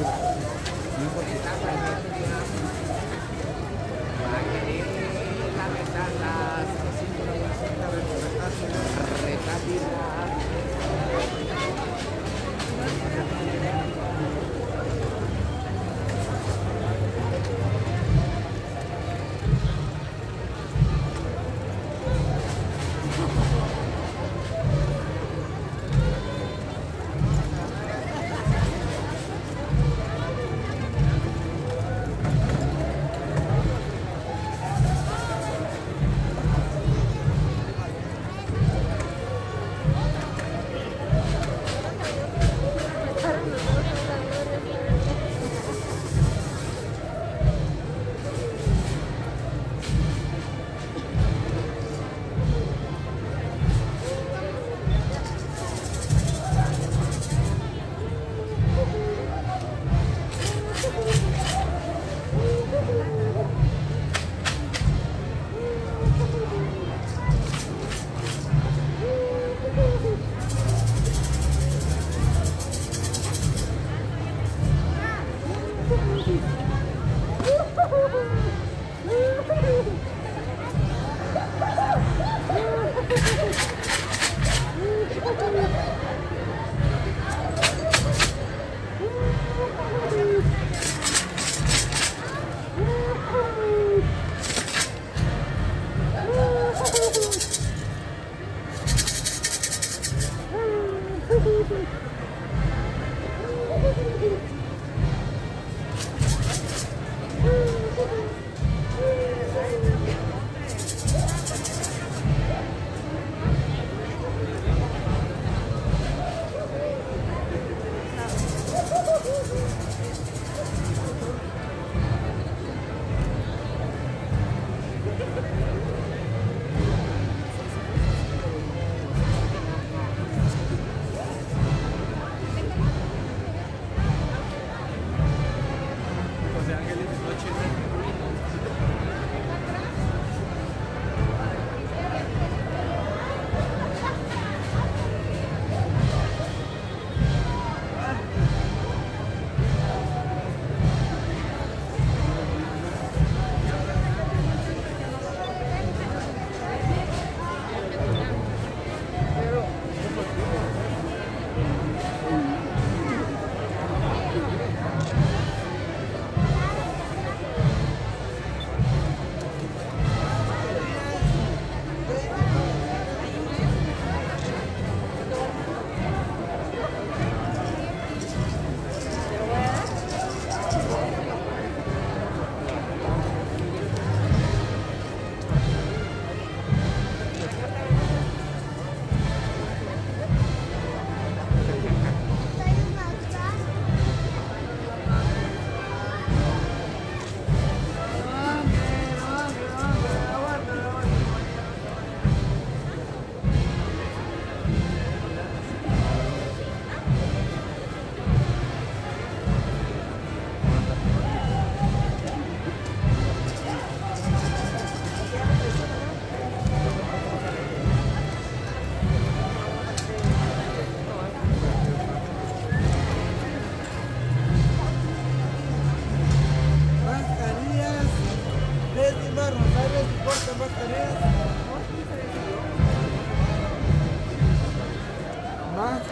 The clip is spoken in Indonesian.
Thank you. Di g